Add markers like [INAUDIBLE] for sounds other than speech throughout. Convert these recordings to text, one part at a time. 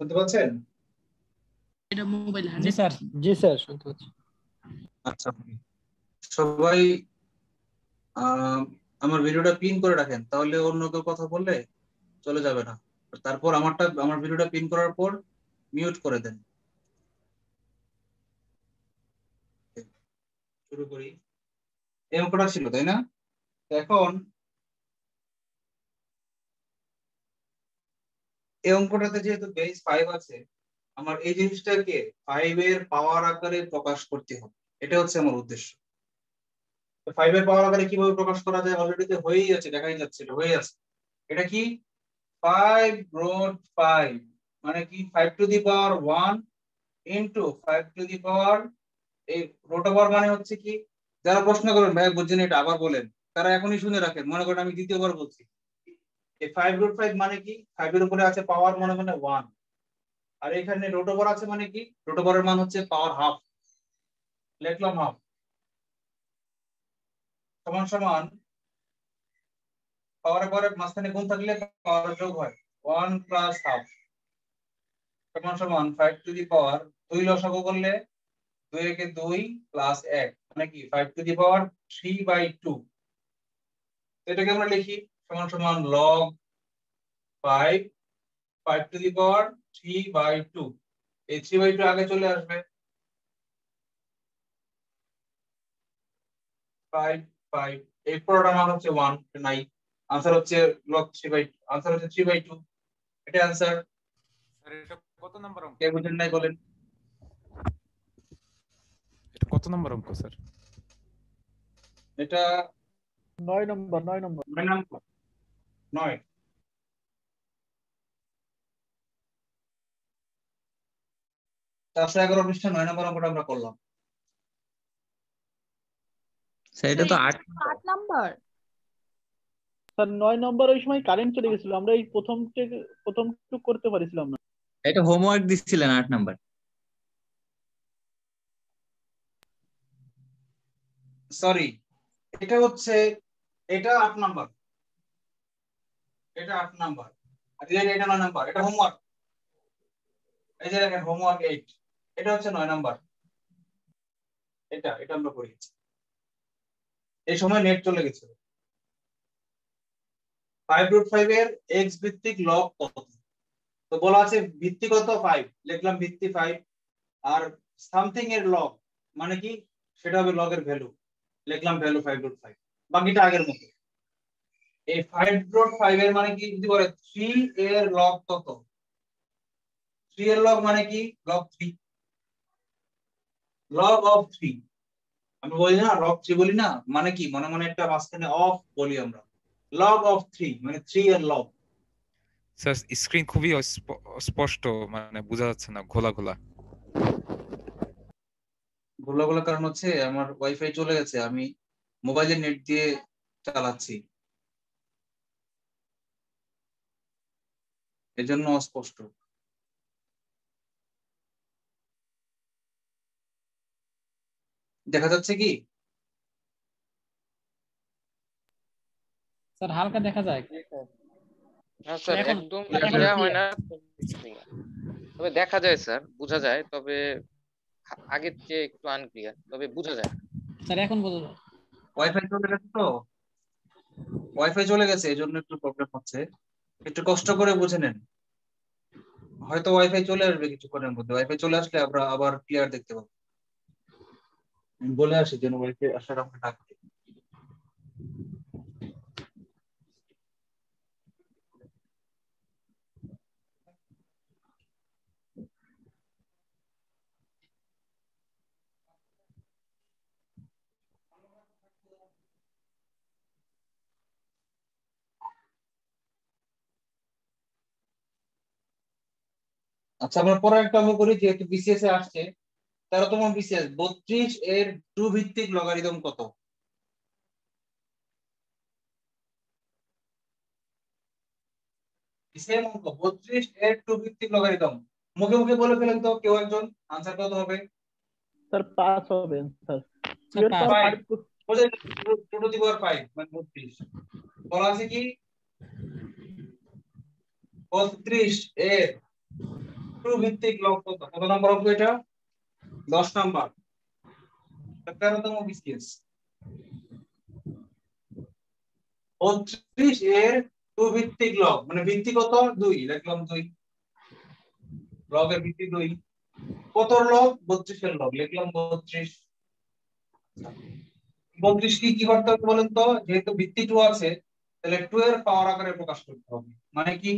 শুনতে পাচ্ছেন? এটা মোবাইল জি স্যার জি স্যার শুনতে পাচ্ছি। আচ্ছা সবাই আহ, আমার ভিডিওটা পিন করে রাখেন তাহলে অন্য কেউ কথা বললে চলে যাবে না। তারপর আমারটা আমার ভিডিওটা পিন করার পর মিউট করে দেন। শুরু করি। এই ছিল তাই না? এখন এই অঙ্কটাতে যেহেতু বেস ফাইভ আছে, আমার এই জিনিসটাকে ফাইভ এর পাওয়ার আকারে প্রকাশ করতে হবে। এটা হচ্ছে আমার উদ্দেশ্য। ফাইভ এর পাওয়ার আকারে কীভাবে প্রকাশ করা যায়? অলরেডি হয়েই আছে, দেখাই যাচ্ছে এটা হয়ে আছে। এটা কি? ফাইভ রোড ফাইভ মানে কি? Five to the power one into five to the power এই রোড ওভার মানে হচ্ছে কি? যারা প্রশ্ন করবেন, ভাই বুঝছেন এটা, আবার বলেন। তারা এখনই শুনে রাখেন। মনে করেন আমি দ্বিতীয়বার বলছি। এই ফাইভ রুট ফাইভ মানে কি? ফাইভ এর উপরে আছে পাওয়ার মনে মানে ওয়ান আর এখানে রোট ওভার আছে মানে কি? রোট ওভারের মান হচ্ছে পাওয়ার হাফ লিখলাম হাফ সমান সমান পাওয়ার পরে মাঝখানে গুণ থাকলে পাওয়ার যোগ হয়। ওয়ান প্লাস হাফ সমান সমান ফাইভ টু দি পাওয়ার দুই লসাগু করলে দুই একে দুই প্লাস এক। মানে কি? Five to the power three by two এটাকে আমরা লিখি সমান সমান log five five to the power three by two এই থ্রি বাই টু আগে চলে আসবে। ফাইভ ফাইভ এই পুরোটা মান হচ্ছে ওয়ান নাই। আনসার হচ্ছে লগ থ্রি বাই আনসার হচ্ছে থ্রি বাই টু এটা আনসার এটা কত নম্বর অঙ্ক? কে বুঝেন নাই বলেন। এটা কত নম্বর অঙ্ক স্যার এটা নয় নম্বর নয় নম্বর নয় নাম্বার নয়। চারশো এগারো পৃষ্ঠা নয় নম্বর অঙ্কটা আমরা করলাম। এটা তো আট আট নাম্বার। স্যার নয় নম্বর ওই সময় কারেন্ট চলে গেছিল আমরা এই প্রথম থেকে প্রথম টুক করতে পারিছিলাম না। এটা হোমওয়ার্ক দিচ্ছিলেন আট নাম্বার। সরি এটা হচ্ছে এটা আট নাম্বার। এটা আট নাম্বার আর এই এটা নয় নাম্বার এটা হোমওয়ার্ক এই যে দেখেন হোমওয়ার্ক এইট এটা হচ্ছে নয় নাম্বার এটা এটা আমরা এই সময় নেট চলে ফাইভ রুট ফাইভ এর এক্স ভিত্তিক লগ কত? তো বলা আছে ভিত্তি কত? ফাইভ লিখলাম ভিত্তি ফাইভ আর সামথিং এর লগ মানে কি? সেটা হবে লগের ভ্যালু লিখলাম ভ্যালু ফাইভ রুট ফাইভ বাকিটা আগের মতো এই ফাইভ রুট ফাইভ এর মানে কি? যদি বলে থ্রি এর লগ কত? থ্রি এর লগ মানে কি? Log three log of three আমি বলি না লগ থ্রি বলি না মানে কি? মনে মনে একটা মাঝখানে অফ বলি আমরা। লগ অফ থ্রি মানে থ্রি এর লগ স্যার স্ক্রিন খুবই স্পষ্ট মানে বোঝা যাচ্ছে না ঘোলা ঘোলা। গোলা গোলা কারণ হচ্ছে আমার ওয়াইফাই চলে গেছে আমি মোবাইলের নেট দিয়ে চালাচ্ছি। এজন্য অস্পষ্ট। দেখা যাচ্ছে কি? স্যার হালকা দেখা যায়। না স্যার একদম ক্লিয়ার হয় না তবে দেখা যায় স্যার বোঝা যায় তবে আগের চেয়ে একটু আনক্লিয়ার তবে বোঝা যায়। স্যার এখন বোঝা যায়। ওয়াইফাই চলে গেছে তো? ওয়াইফাই চলে গেছে এই জন্য একটু প্রবলেম হচ্ছে। একটু কষ্ট করে বুঝে নেন। হয়তো ওয়াইফাই চলে আসবে কিছুক্ষণের মধ্যে। ওয়াইফাই চলে আসলে আমরা আবার ক্লিয়ার দেখতে পাবো। বলে আসি যেন ওয়াইফাই আসার আমরা আচ্ছা আমরা পরে একটা অঙ্ক করি যেহেতু বিসিএস এ আসছে। তেরোতম বিসিএস বত্রিশ এর টু ভিত্তিক লগারিদম কত? সেম অঙ্ক বত্রিশ এর টু ভিত্তিক লগারিদম মুখে মুখে বলে ফেলেন তো কেউ একজন আনসার কত হবে? স্যার পাস হবে স্যার পাঁচ। টু দি পাওয়ার ফাইভ মানে বত্রিশ। বলা আছে কি? বত্রিশ এর টু ভিত্তিক লগ কত? নাম্বার অঙ্ক এটা? দশ নম্বর। তেরোতম বিসিএস বত্রিশ এর টু ভিত্তিক লগ। মানে ভিত্তি কত? দুই। লিখলাম দুই। লগের ভিত্তি দুই। কত লগ? বত্রিশের লগ। লিখলাম বত্রিশ। বত্রিশ কি কি করতে হবে বলেন তো? যেহেতু ভিত্তি টু আছে, তাহলে টু এর পাওয়ার আকারে প্রকাশ করতে হবে। মানে কি?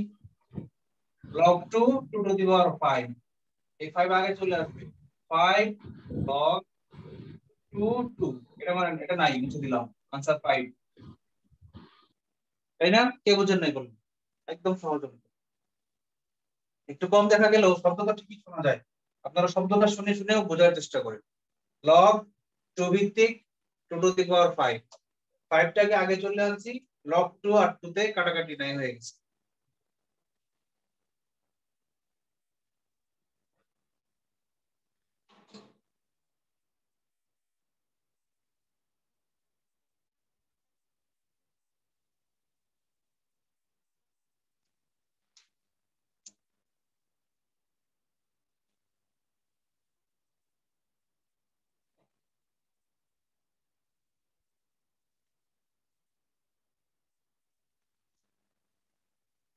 Log two two to the power five এই ফাইভ আগে চলে আসবে। ফাইভ লগ টু টু এটা মানে এটা নাই, মুছে দিলাম। আনসার ফাইভ তাই না? কে বুঝেন নাই বলুন। একদম সহজ। একটু কম দেখা গেলেও শব্দটা ঠিকই শোনা যায়। আপনারা শব্দটা শুনে শুনেও বোঝার চেষ্টা করেন। লগ টু ভিত্তিক two to the power five ফাইভটাকে আগে চলে আনছি। লগ টু আর টু তে কাটাকাটি নাই হয়ে গেছে।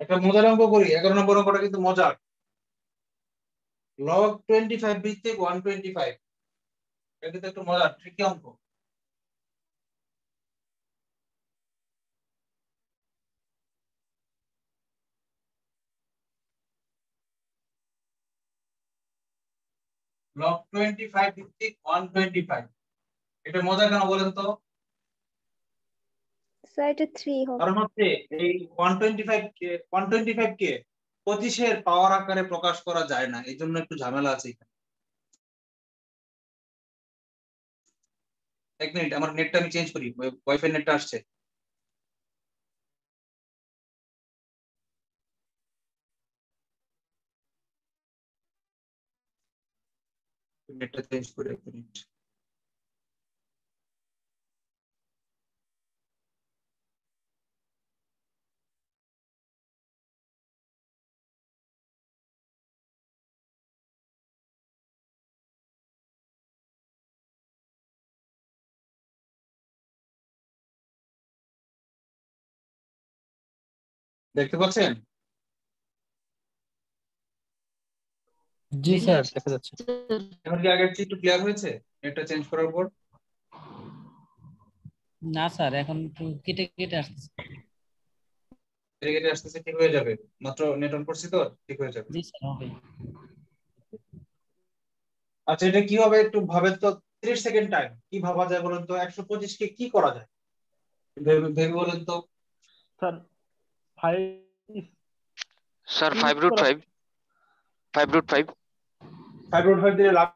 একটা মজার অঙ্ক করি, এগারো নম্বর অঙ্কটা কিন্তু মজার। লগ টোয়েন্টি ফাইভ ভিত্তিক ওয়ান টোয়েন্টি ফাইভ এটা কিন্তু একটু মজার ট্রিকি অঙ্ক। লগ টোয়েন্টি ফাইভ ভিত্তিক ওয়ান টোয়েন্টি ফাইভ এটা মজা কেন বলেন তো? স্যার এটা কে ওয়ান টোয়েন্টি পঁচিশের পাওয়ার আকারে প্রকাশ করা যায় না। এই জন্য একটু ঝামেলা আছে এক মিনিট আমার নেটটা আমি চেঞ্জ করি। ওয়াইফাই নেটটা আসছে। নেটটা চেঞ্জ করে এক মিনিট দেখতে পাচ্ছেন? জি স্যার দেখা যাচ্ছে। এখন কি আগের চেয়ে একটু ক্লিয়ার হয়েছে? নেটটা চেঞ্জ করার পর? না স্যার এখন একটু কেটে কেটে আসতেছে ধীরে ধীরে আসতেছে ঠিক হয়ে যাবে। মাত্র নেট অন করছি তো ঠিক হয়ে যাবে। জি স্যার হবে। আচ্ছা এটা কি হবে একটু ভাবেন তো 30 সেকেন্ড টাইম কি ভাবা যায় বলুন তো? 125 কে কি করা যায়? ভেবে ভেবে বলেন তো। Sir five sir Use five root করা- five five root five 5 root 5 দিলে লাভ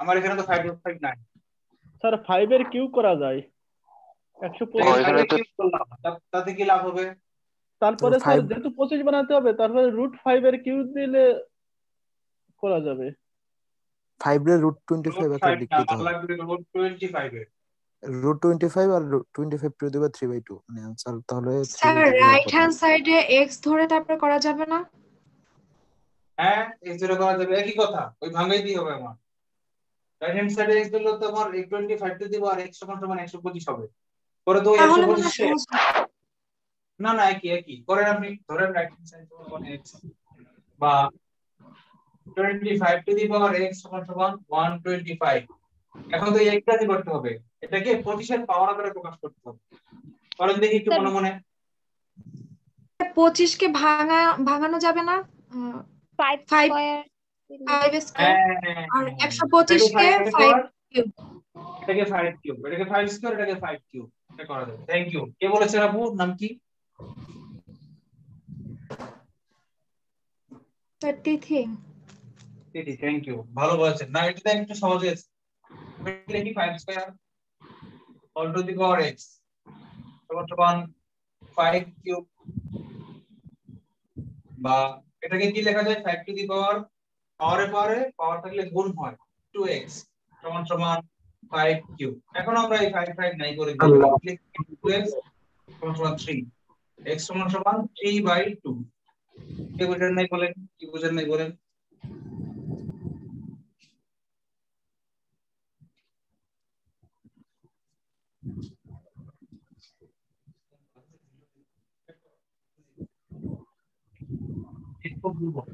আমার এখানে তো 5 রুট 5 নাই। স্যার ফাইভ এর কিউ করা যায়? একশো ও, পঁচিশ। এখানে তো- কিউব করলাম। তা- তাতে কি লাভ হবে? তারপরে স্যার যেহেতু পঁচিশ বানাতে হবে তারপরে রুট ফাইভ এর কিউ দিলে করা যাবে। ফাইভ এর রুট টোয়েন্টি ফাইভ একটা Root five না, লিখতে হবে 25 এর। রুট টোয়েন্টি ফাইভ আর টোয়েন্টি ফাইভ টু দিবে থ্রি বাই টু মানে আনসার তাহলে স্যার রাইট হ্যান্ড সাইডে এক্স ধরে তারপরে করা যাবে না? হ্যাঁ এক্স ধরে করা যাবে। একই কথা ওই ভাঙাই দিয়ে হবে আমার। রাইট হ্যান্ড সাইডে এক্স দিলে তো আমার 25 তে দিব আর x সমান সমান 125 হবে। পরে তো ওই 125 হয় কে সহজ না না একই একই। করেন আপনি ধরেন রাইট হ্যান্ড সাইড সমান x বা 25 টু দি পাওয়ার x সমান সমান 125 এখন তো এই একটাই করতে হবে। এটাকে 25 এর পাওয়ার আকারে প্রকাশ করতে হবে। করেন দেখি একটু মনে মনে। পঁচিশকে ভাঙা ভাঙানো যাবে না? ফাইভ Five- ফাইভ স্কোয়ার হ্যাঁ আর একশো পঁচিশকে এটাকে ফাইভ এটাকে 5 কিউব এটাকে 5 স্কয়ার এটাকে 5 কিউব এটা করা যাবে। থ্যাংক ইউ কে বলেছে আপু নাম কি? থ্যাংক ইউ ভালো বলেছেন। না এটা একটু সহজ হয়েছে। লিখি 5 square all to the power x. সমান 5 কিউব বা এটাকে কি লেখা যায়? 5 টু দি পাওয়ার পাওয়ারে পাওয়ারে পাওয়ার থাকলে গুণ হয় 2x সমান সমান 5 কিউব এখন আমরা এই 5 5 নাই করে দিই। 2x সমান সমান 3 x সমান সমান 3 বাই 2 কে বুঝেন নাই বলেন? কি বুঝেন নাই বলেন? খুব দুর্বল।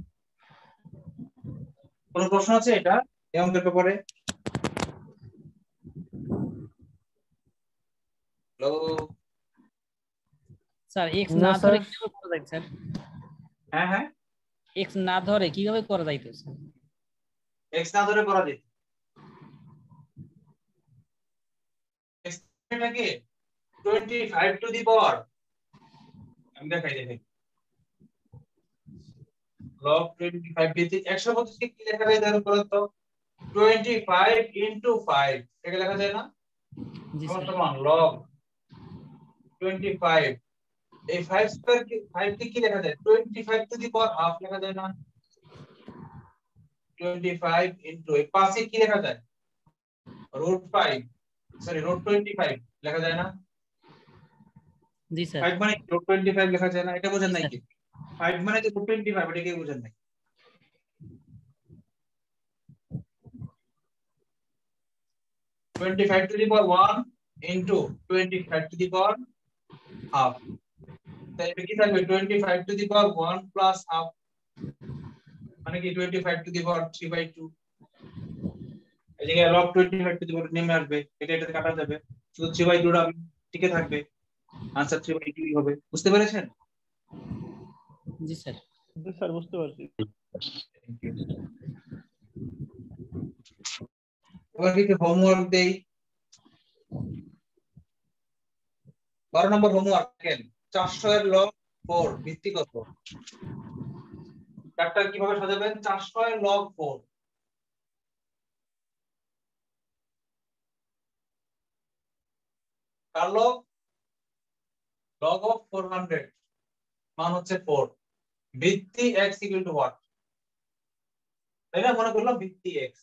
কোনো প্রশ্ন আছে এটা? এই অঙ্কের ব্যাপারে হ্যালো স্যার এক্স না, ধরে কীভাবে করা যায় স্যার? হ্যাঁ হ্যাঁ। এক্স না ধরে কীভাবে করা যাইতো স্যার? এক্স না ধরে করা যেত X এটাকে twenty five to the power আমি দেখাই দেখি টোয়েন্টি ফাইভ ভিত্তিক একশো পঁচিশকে কি লেখা যায় দেখো বলো তো? টোয়েন্টি ফাইভ ইন্টু ফাইভ এটা লেখা যায় না? জি স্যার। সমান টোয়েন্টি ফাইভ এই ফাইভ স্কোয়ার কি ফাইভ কে কি লেখা যায়? Twenty five to the power half লেখা যায় না? টোয়েন্টি ফাইভ ইন্টু এই পাশে কি লেখা যায়? Root five sorry root twenty five লেখা যায় না? জি স্যার। ফাইভ মানে রুট টোয়েন্টি ফাইভ লেখা যায় না? এটা বোঝেন নাই কি? ফাইভ মানে যে রুট টোয়েন্টি ফাইভ এটা কি বোঝেন নাই। Twenty five to the power one into twenty five to the power half এটা কি থাকবে? Twenty five to the power one plus half মানে কি? Twenty five to the power three by two জায়গায় log twenty five to the power নেমে আসবে। এটা এটাতে কাটা যাবে। শুধু থ্রি বাই টুটা টিকে থাকবে। আনসার থ্রি বাই টুই হবে। বুঝতে পেরেছেন? জি স্যার। জি স্যার বুঝতে পারছি। কিছু হোমওয়ার্ক দেই। বারো নম্বর হোমওয়ার্ক দেখেন চারশো এর লগ ফোর ভিত্তি কত? চারটা কীভাবে সাজাবেন? চারশো এর log four car log log of four hundred মান হচ্ছে ফোর ভিত্তি এক্স ইকুয়াল টু হোয়াট তাই না? মনে করলাম ভিত্তি এক্স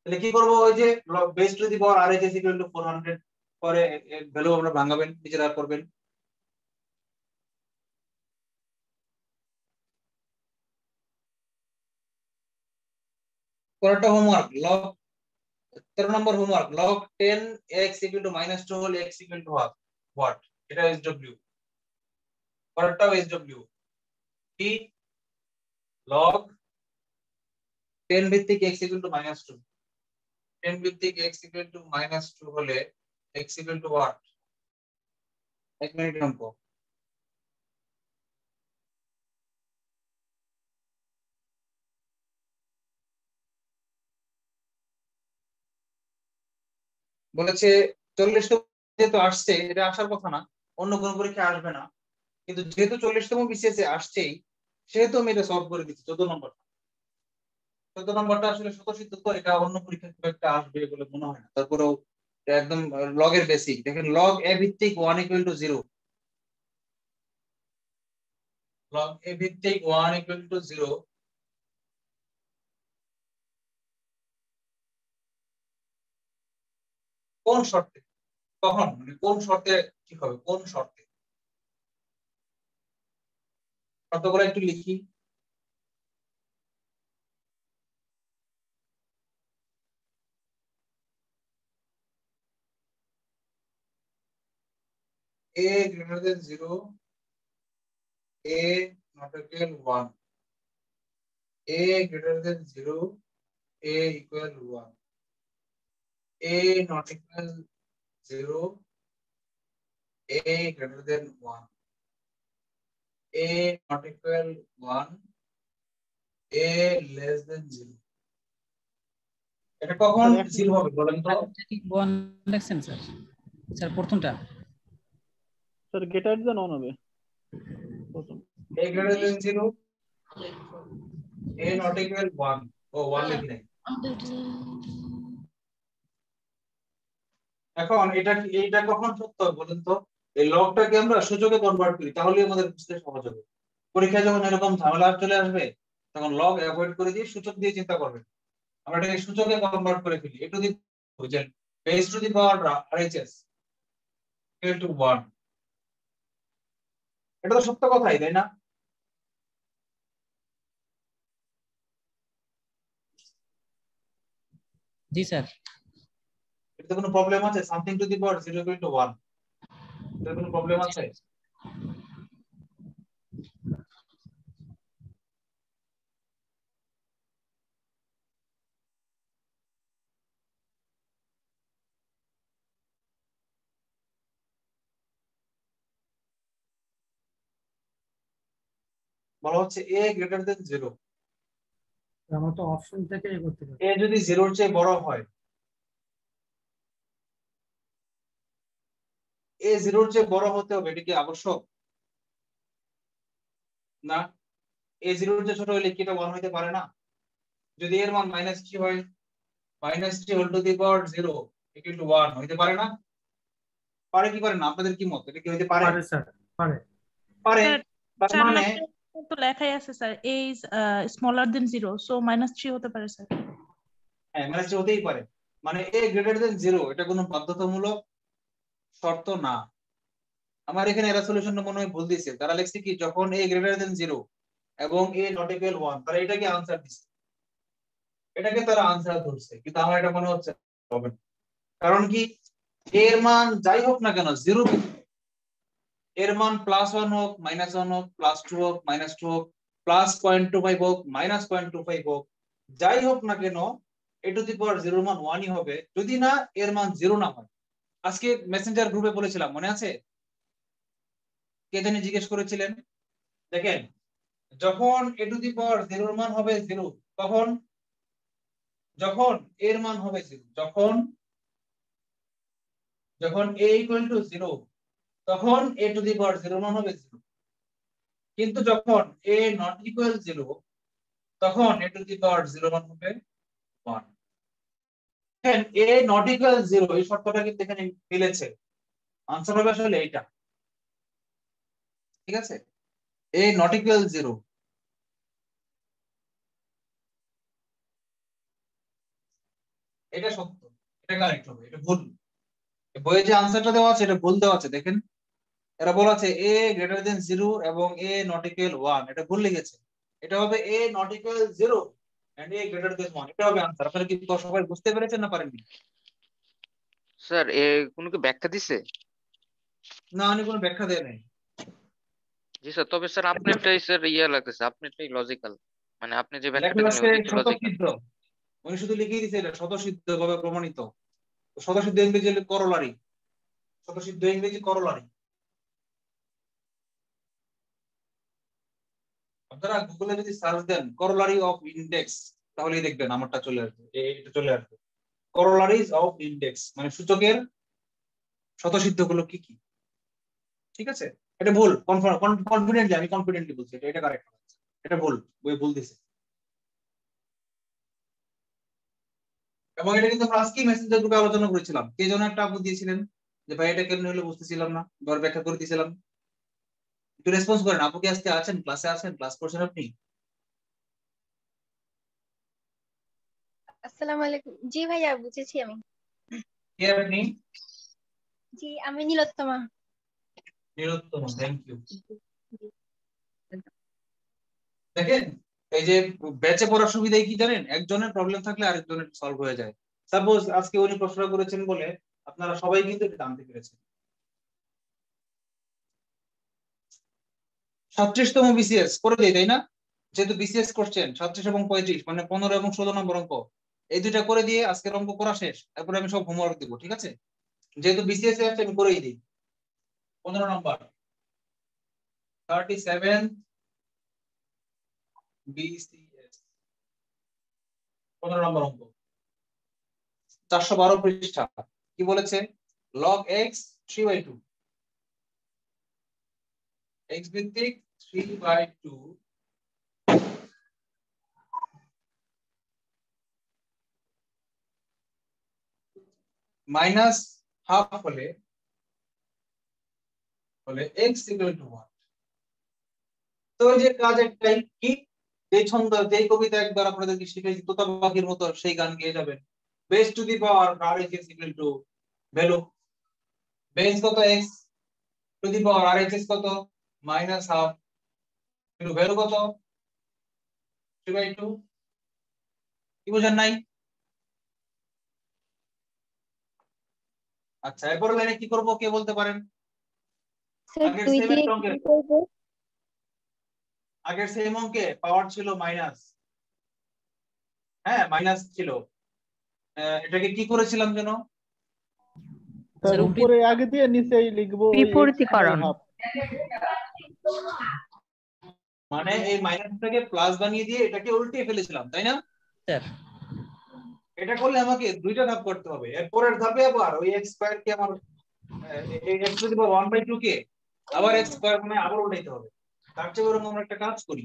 তাহলে কি করব? ওই যে base to the power R H is equal to 400 পরে ভ্যালু আমরা ভাঙাবেন নিজেরা করবেন। পরেরটা homework log 13 number homework log 10 x equal to -2 হলে x ইকুয়াল টু হোয়াট এটা SW পরেরটাও SW কি? লগ 10 ভিত্তিক x ইকুয়াল টু -2 10 ভিত্তিক x ইকুয়াল টু -2 হলে এক মিনিট বলেছে চল্লিশতম যেহেতু আসছে, এটা আসার কথা না, অন্য কোন পরীক্ষা আসবে না। কিন্তু যেহেতু চল্লিশতম বিসিএস আসছেই, সেহেতু আমি এটা সলভ করে দিচ্ছি, চোদ্দ নম্বর চোদ্দ নম্বরটা আসলে স্বতঃসিদ্ধ তো, এটা অন্য পরীক্ষা খুব একটা আসবে বলে মনে হয় না। তারপরেও একদম লগের বেসিক দেখেন লগ এ ভিত্তিক one equal to zero log A ভিত্তিক ওয়ান ইকুয়াল টু জিরো কোন শর্তে? কখন? মানে কোন শর্তে ঠিক হবে? কোন শর্তে? শর্তগুলো একটু লিখি a greater than 0 a not equal 1 a greater than 0 a equal 1 a not equal 0 a greater than 1 a not equal 1 a less than 0 এটা কখন জিরো হবে বলেন তো? ওয়ান লেখছেন স্যার? স্যার প্রথমটা। স্যার গেটার দেন অন হবে। প্রথম। A greater than 0 a not equal 1 ও 1 লিখি নাই। এখন এটা কি এইটা কখন সত্য হবে বলেন তো? এই লগটাকে আমরা সূচকে কনভার্ট করি তাহলে আমাদের বুঝতে সহজ হবে। পরীক্ষায় যখন এরকম ঝামেলা চলে আসবে তখন লগ অ্যাভয়েড করে দিয়ে সূচক দিয়ে চিন্তা করবেন। আমরা এটাকে সূচকে কনভার্ট করে ফেলি। একটু দি বুঝেন base to the power RHS equal to 1 এটা তো সত্য কথাই তাই না? জি স্যার। এটাতে কোনো প্রবলেম আছে? Something to the power 0 equal to 1 এটাতে কোনো প্রবলেম আছে? বলা হচ্ছে এ গ্রেটার দেন 0 আমরা তো অপশন থেকে এ করতে পারি। এ যদি 0 চেয়ে বড় হয় এ জিরোর চেয়ে বড় হতে হবে এটা কি আবশ্যক? না? এ জিরোর চেয়ে ছোট হলে কি এটা ওয়ান হইতে পারে না? যদি এর মান মাইনাস থ্রি হয় minus three whole to the power zero equal to one হইতে পারে না? পারে কি পারে না? আপনাদের কি মত? এটা কি হইতে পারে? পারে স্যার পারে। পারে। তার মানে তো লেখাই আছে sir A is smaller than zero so minus three হতে পারে স্যার হ্যাঁ মাইনাস থ্রি হতেই পারে। মানে এ গ্রেটার দেন জিরো এটা কোনো বাধ্যতামূলক শর্ত না। আমার এখানে এরা সলিউশনটা মনে হয় ভুল দিয়েছে। তারা লিখছে কি, যখন এ গ্রেটার দেন জিরো এবং এ নট ইকুয়াল ওয়ান তারা এটাকে আনসার দিচ্ছে। এটাকে তারা আনসার ধরছে, কিন্তু আমার এটা মনে হচ্ছে হবে। কারণ কি এর মান যাই হোক না কেন জিরো এর মান প্লাস ওয়ান হোক মাইনাস ওয়ান হোক প্লাস টু হোক মাইনাস টু হোক প্লাস পয়েন্ট টু ফাইভ হোক মাইনাস পয়েন্ট টু ফাইভ হোক, যাই হোক না কেন এ টু দি পাওয়ার জিরোর মান ওয়ানই হবে। যদি না, এর মান জিরো না হয়। আজকে মেসেঞ্জার গ্রুপে বলেছিলাম, মনে আছে? কে জানি জিজ্ঞেস করেছিলেন। দেখেন, যখন এ টু দি পাওয়ার জিরোর মান হবে জিরো তখন, যখন এর মান হবে জিরো যখন যখন এ ইকুয়াল টু জিরো তখন এ টু দি পাওয়ার জিরো মান হবে জিরো কিন্তু যখন এ নট ইকুয়াল জিরো তখন এ টু দি পাওয়ার জিরো মান হবে one A not equal zero এই শর্তটা কিন্তু এখানে মিলেছে। আনসার হবে আসলে এইটা। ঠিক আছে? এ নট ইকুয়াল জিরো এটা সত্য। এটা কারেক্ট হবে। এটা ভুল। বইয়ে যে আনসারটা দেওয়া আছে, এটা ভুল দেওয়া আছে, দেখেন। এরা বলা আছে এ গ্রেটার দেন জিরো এবং এ নট ইকুয়াল ওয়ান এটা ভুল লিখেছে। এটা হবে A not equal zero and A greater than one এটা হবে আনসার আপনারা কি সবাই বুঝতে পেরেছেন না পারেননি? স্যার এ কোনো কি ব্যাখ্যা দিছে? না উনি কোনো ব্যাখ্যা দেয় নাই। জি স্যার তবে স্যার স্যার ইয়ে লাগতেছে আপনারটাই লজিক্যাল মানে আপনি যে ব্যাখ্যাটা লেখা দিলেন উনি শুধু এটা স্বতঃসিদ্ধ ভাবে প্রমাণিত। স্বতঃসিদ্ধ ইংরেজি করলারি। স্বতঃসিদ্ধ ইংরেজি করলারি। আপনারা গুগলে যদি সার্চ দেন করলারি অফ ইন্ডেক্স তাহলেই দেখবেন আমারটা চলে আসবে। এটা চলে আসবে। করলারিজ অফ ইন্ডেক্স মানে সূচকের স্বতঃসিদ্ধগুলো কি কি? ঠিক আছে? এটা ভুল। কনফিডেন্টলি আমি কনফিডেন্টলি বলছি। এটা এটা কারেক্ট এটা ভুল। বই ভুল দিছে। এবং এটা কিন্তু আমরা আজকেই মেসেঞ্জার গ্রুপে আলোচনা করেছিলাম। কে যেন একটা আপু দিয়েছিলেন। যে ভাই, এটা কেন হলো বুঝতেছিলাম না। এবার ব্যাখ্যা করে দিয়েছিলাম। একটু রেসপন্স করেন। আপু কি আজকে আছেন? ক্লাসে আছেন? ক্লাস করছেন আপনি? আসসালামু আলাইকুম। জি ভাইয়া বুঝেছি আমি। কে আপনি? জি আমি নীলোত্তমা। নিরুত্তম থ্যাংক ইউ দেখেন এই যে ব্যাচে পড়ার সুবিধা কি জানেন? একজনের প্রবলেম থাকলে আরেকজনের সলভ হয়ে যায়। সাপোজ আজকে উনি প্রশ্ন করেছেন বলে আপনারা সবাই কিন্তু জানতে পেরেছেন। সাতত্রিশতম বিসিএস করে দেয়, তাই না? যেহেতু বিসিএস করছেন, সাতত্রিশ এবং পঁয়ত্রিশ মানে পনেরো এবং ষোলো নম্বর অঙ্ক। এই দুইটা করে দিয়ে আজকের অঙ্ক করা শেষ। তারপরে আমি সব হোমওয়ার্ক দিব, ঠিক আছে? যেহেতু বিসিএস আছে, আমি করেই দিই। পনেরো নম্বর। থার্টি সেভেন বিসিএস পনেরো নম্বর অঙ্ক। চারশো বারো পৃষ্ঠা। কি বলেছে? Log x three by two x ভিত্তিক three by two minus half হলে হলে এক্স ইকুয়াল টু ওয়ান তো ওই যে কাজ একটাই কি? যে ছন্দ, যে কবিতা একবার আপনাদেরকে শিখেছি তোতা পাখির মতো সেই গান গেয়ে যাবেন। Base to the power R H S equal to value base কত x to the power R S কত? মাইনাস হাফ কিন্তু ভ্যালু কত? থ্রি বাই টু কি বোঝেন নাই? আচ্ছা এরপরে লাইনে কি করব? কে বলতে পারেন? আগের সেম অঙ্কে পাওয়ার ছিল মাইনাস হ্যাঁ মাইনাস ছিল। আহ, এটাকে কি করেছিলাম যেন? স্যার, উপরে আগে দিয়ে নিচেই লিখব বিপরীতীকরণ। মানে এই মাইনাসটাকে প্লাস বানিয়ে দিয়ে এটাকে উল্টে ফেলেছিলাম তাই না? স্যার। এটা করলে আমাকে দুইটা ধাপ করতে হবে। এর পরের ধাপে আবার ওই এক্স স্কয়ার কে আমার এই x to the power 1 by 2 কে আবার এক্স স্কয়ার মানে আবার উল্টাইতে হবে। তার চেয়ে বরং আমরা একটা কাজ করি।